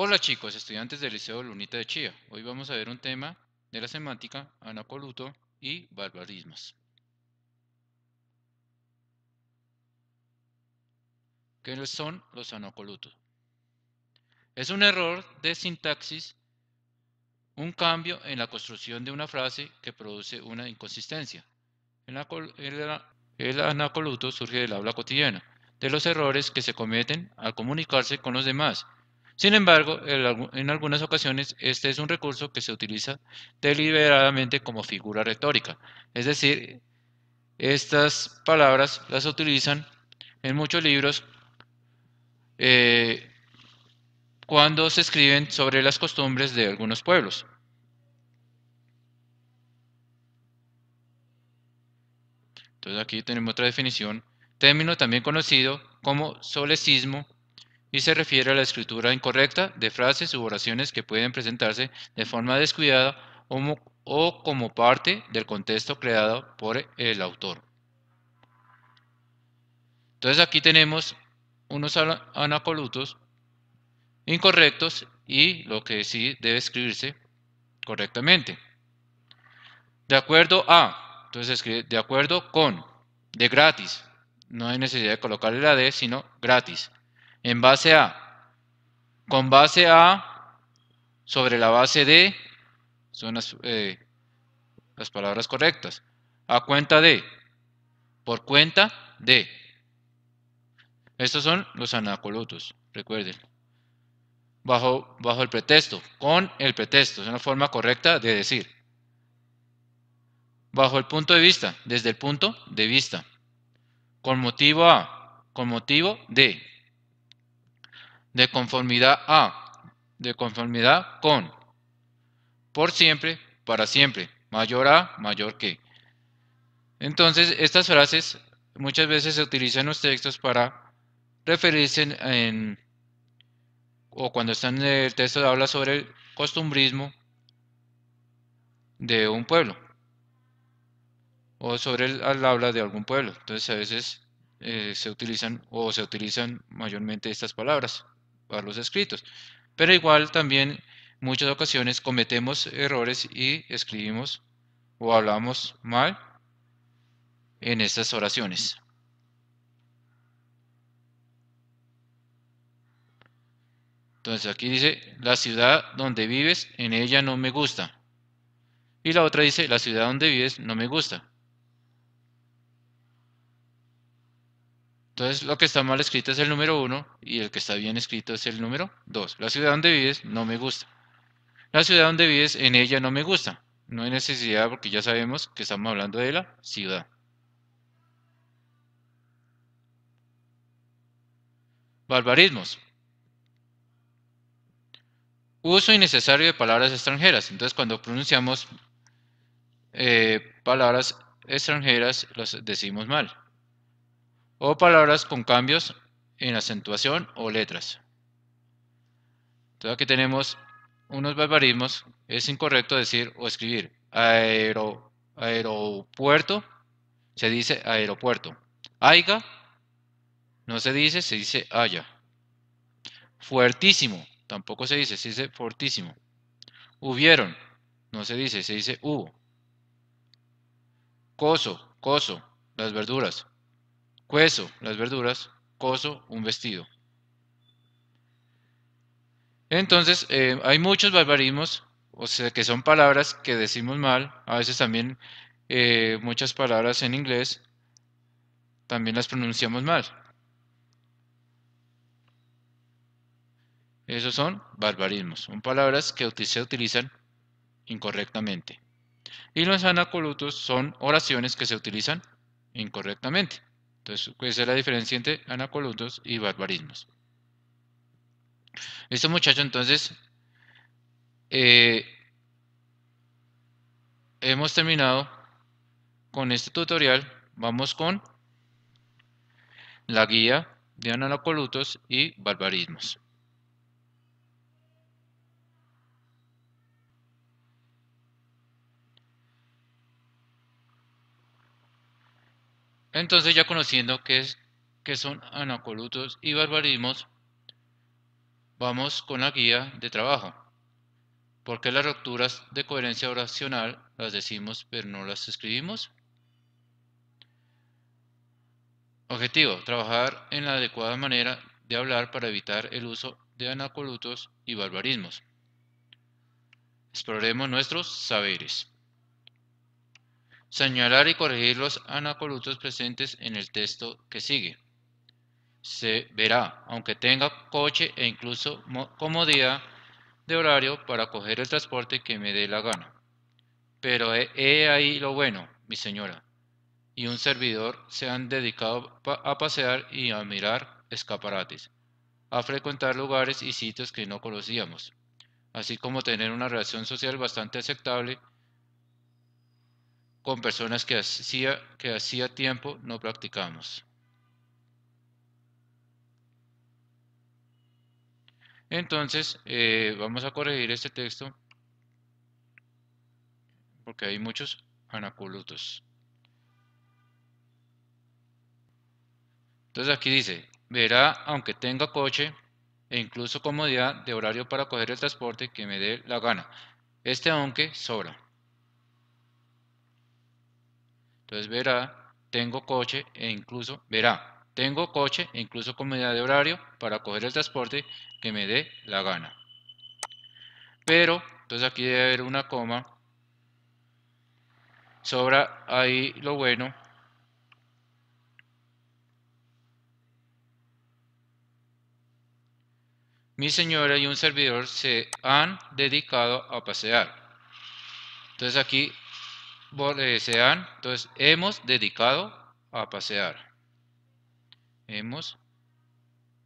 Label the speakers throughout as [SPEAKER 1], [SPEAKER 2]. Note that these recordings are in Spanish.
[SPEAKER 1] Hola chicos, estudiantes del Liceo Lunita de Chía. Hoy vamos a ver un tema de la semántica, anacoluto y barbarismos. ¿Qué son los anacolutos? Es un error de sintaxis, un cambio en la construcción de una frase que produce una inconsistencia. El anacoluto surge del habla cotidiana, de los errores que se cometen al comunicarse con los demás sin embargo, en algunas ocasiones este es un recurso que se utiliza deliberadamente como figura retórica, es decir, estas palabras las utilizan en muchos libros eh, cuando se escriben sobre las costumbres de algunos pueblos. Entonces aquí tenemos otra definición, término también conocido como solecismo y se refiere a la escritura incorrecta de frases u oraciones que pueden presentarse de forma descuidada o, como parte del contexto creado por el autor. Entonces aquí tenemos unos anacolutos incorrectos y lo que sí debe escribirse correctamente. De acuerdo a, entonces escribe de acuerdo con, de gratis. No hay necesidad de colocarle la D, sino gratis en base a, con base a, sobre la base de, son las, eh, las palabras correctas, a cuenta de, por cuenta de. Estos son los anacolutos, recuerden. Bajo, bajo el pretexto, con el pretexto, es una forma correcta de decir. Bajo el punto de vista, desde el punto de vista. Con motivo a, con motivo de de conformidad a, de conformidad con, por siempre, para siempre, mayor a, mayor que. Entonces, estas frases muchas veces se utilizan en los textos para referirse en, o cuando están en el texto habla sobre el costumbrismo de un pueblo o sobre el, habla de algún pueblo. Entonces a veces eh, se utilizan o se utilizan mayormente estas palabras para los escritos. Pero igual también muchas ocasiones cometemos errores y escribimos o hablamos mal en estas oraciones. Entonces aquí dice, la ciudad donde vives, en ella no me gusta. Y la otra dice, la ciudad donde vives no me gusta. Entonces lo que está mal escrito es el número 1 y el que está bien escrito es el número 2. La ciudad donde vives no me gusta. La ciudad donde vives en ella no me gusta. No hay necesidad porque ya sabemos que estamos hablando de la ciudad. Barbarismos. Uso innecesario de palabras extranjeras. Entonces cuando pronunciamos eh, palabras extranjeras las decimos mal o palabras con cambios en acentuación o letras. Entonces aquí tenemos unos barbarismos. Es incorrecto decir o escribir aero, aeropuerto, se dice aeropuerto. Aiga, no se dice, se dice haya. Fuertísimo, tampoco se dice, se dice fortísimo. Hubieron, no se dice, se dice hubo. Coso, coso, las verduras. Cueso, las verduras. Coso, un vestido. Entonces, eh, hay muchos barbarismos, o sea, que son palabras que decimos mal. A veces también eh, muchas palabras en inglés también las pronunciamos mal. Esos son barbarismos, son palabras que se utilizan incorrectamente. Y los anacolutos son oraciones que se utilizan incorrectamente. Entonces, esa es la diferencia entre anacolutos y barbarismos. Listo, muchachos, entonces eh, hemos terminado con este tutorial. Vamos con la guía de anacolutos y barbarismos. Entonces ya conociendo qué, son anacolutos y barbarismos, Vamos con la guía de trabajo. porque las rupturas de coherencia oracional las decimos pero no las escribimos? Objetivo, trabajar en la adecuada manera de hablar para evitar el uso de anacolutos y barbarismos. Exploremos nuestros saberes. Señalar y corregir los anacolutos presentes en el texto que sigue. Se verá, aunque tenga coche e incluso comodidad de horario para coger el transporte que me dé la gana. Pero he ahí lo bueno, mi señora y un servidor se han dedicado a pasear y a mirar escaparates, a frecuentar lugares y sitios que no conocíamos, así como tener una relación social bastante aceptable con personas que hacía, que hacía tiempo no practicamos. Entonces, eh, vamos a corregir este texto porque hay muchos anacolutos. Entonces aquí dice, verá aunque tenga coche e incluso comodidad de horario para coger el transporte que me dé la gana. Este aunque sobra. Entonces verá, tengo coche e incluso, verá, tengo coche e incluso comodidad de horario para coger el transporte que me dé la gana. Pero, entonces aquí debe haber una coma. Sobra ahí lo bueno mi señora y un servidor se han dedicado a pasear. Entonces aquí se han, entonces hemos dedicado a pasear. Hemos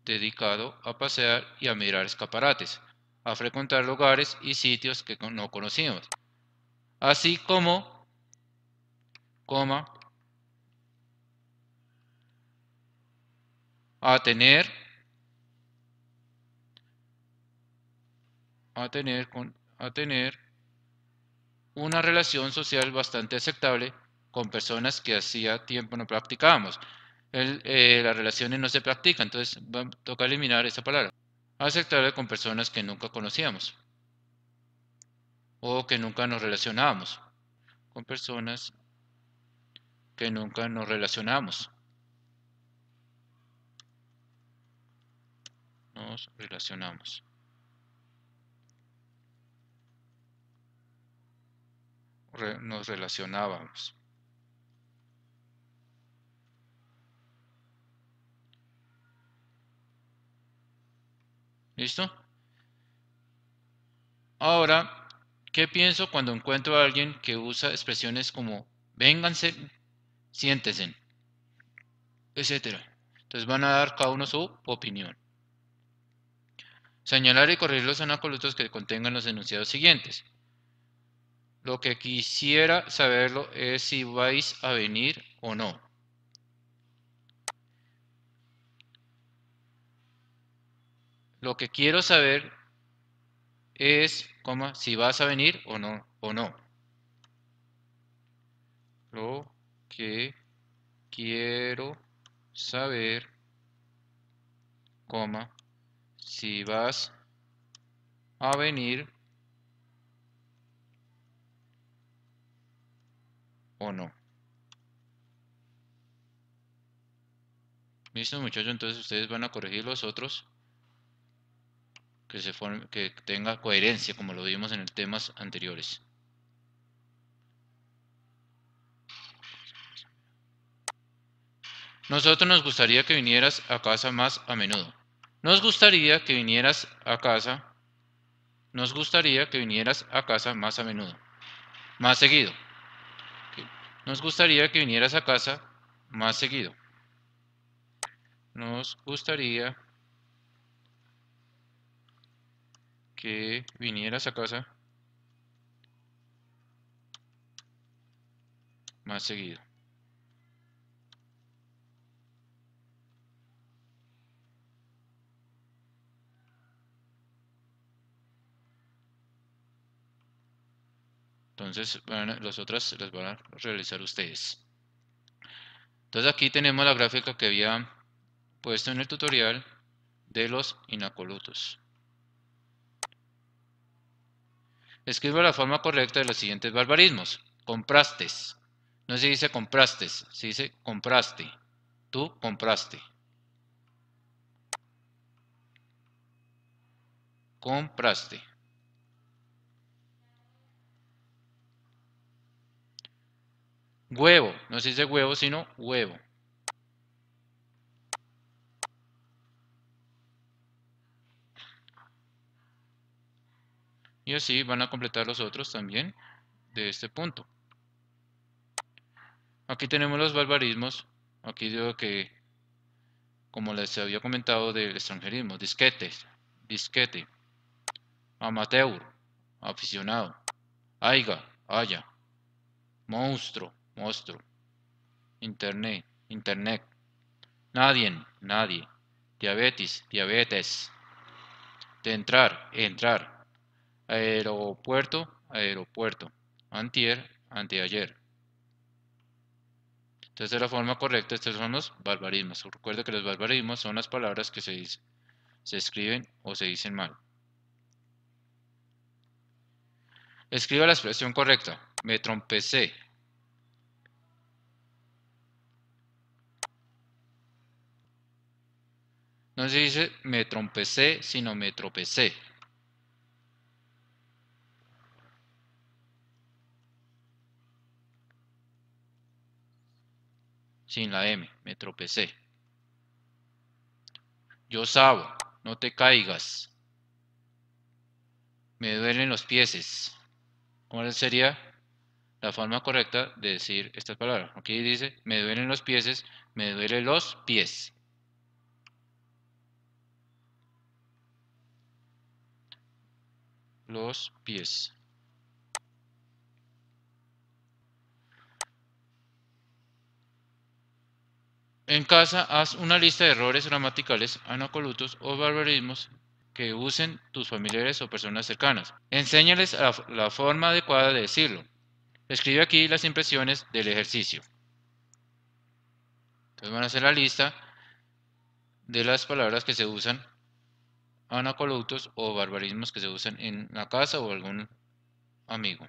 [SPEAKER 1] dedicado a pasear y a mirar escaparates, a frecuentar lugares y sitios que no conocimos, así como, coma, a tener a tener, con, a tener una relación social bastante aceptable con personas que hacía tiempo no practicábamos. Eh, las relaciones no se practican, entonces toca eliminar esa palabra. Aceptable con personas que nunca conocíamos o que nunca nos relacionábamos con personas que nunca nos relacionamos. Nos relacionamos. Nos relacionábamos. ¿Listo? Ahora, ¿qué pienso cuando encuentro a alguien que usa expresiones como vénganse, siéntese, etcétera? Entonces van a dar cada uno su opinión. Señalar y corregir los anacolutos que contengan los enunciados siguientes. Lo que quisiera saberlo es si vais a venir o no. Lo que quiero saber es cómo, si vas a venir o no, o no. Lo que quiero saber, coma, si vas a venir o no. Listo muchachos, entonces ustedes van a corregir los otros que, se forme, que tenga coherencia como lo vimos en el temas anteriores. Nosotros nos gustaría que vinieras a casa más a menudo. Nos gustaría que vinieras a casa. Nos gustaría que vinieras a casa más a menudo. Más seguido. Nos gustaría que vinieras a casa más seguido. Nos gustaría que vinieras a casa más seguido. Entonces, las otras las van a realizar ustedes. Entonces aquí tenemos la gráfica que había puesto en el tutorial de los inacolutos. Escriba la forma correcta de los siguientes barbarismos. Comprastes. No se dice comprastes, se dice compraste. Tú compraste. Compraste. Huevo. No se dice huevo, sino huevo. Y así van a completar los otros también de este punto. Aquí tenemos los barbarismos. Aquí digo que, como les había comentado del extranjerismo, disquete, disquete, amateur, aficionado, aiga, haya, monstruo, monstruo, internet, internet, nadie, nadie, diabetes, diabetes, de entrar, entrar, Aeropuerto, aeropuerto. Antier, anteayer. Entonces, de la forma correcta, estos son los barbarismos. Recuerda que los barbarismos son las palabras que se, se escriben o se dicen mal. Escriba la expresión correcta. Me trompecé. No se dice me trompecé, sino me tropecé. sin la M, me tropecé. Yo sabo, no te caigas. Me duelen los pies. ¿Cuál sería la forma correcta de decir estas palabras? Aquí dice, me duelen los pies, me duelen los pies. Los pies. En casa, haz una lista de errores gramaticales, anacolutos o barbarismos que usen tus familiares o personas cercanas. Enséñales la forma adecuada de decirlo. Escribe aquí las impresiones del ejercicio. Entonces van a hacer la lista de las palabras que se usan, anacolutos o barbarismos que se usan en la casa o algún amigo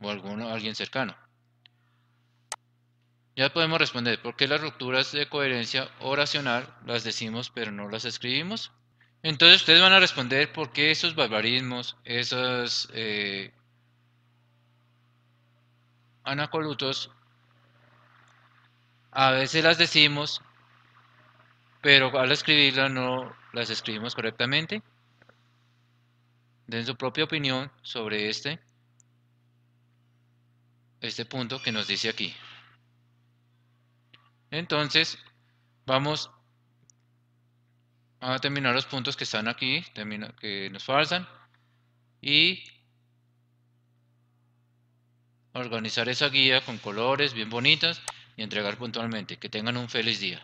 [SPEAKER 1] o alguno, alguien cercano. Ya podemos responder, ¿por qué las rupturas de coherencia oracional las decimos pero no las escribimos? Entonces ustedes van a responder por qué esos barbarismos, esos eh, anacolutos, a veces las decimos, pero al escribirlas no las escribimos correctamente. Den su propia opinión sobre este, este punto que nos dice aquí. Entonces, vamos a terminar los puntos que están aquí, que nos faltan, y organizar esa guía con colores bien bonitas y entregar puntualmente. Que tengan un feliz día.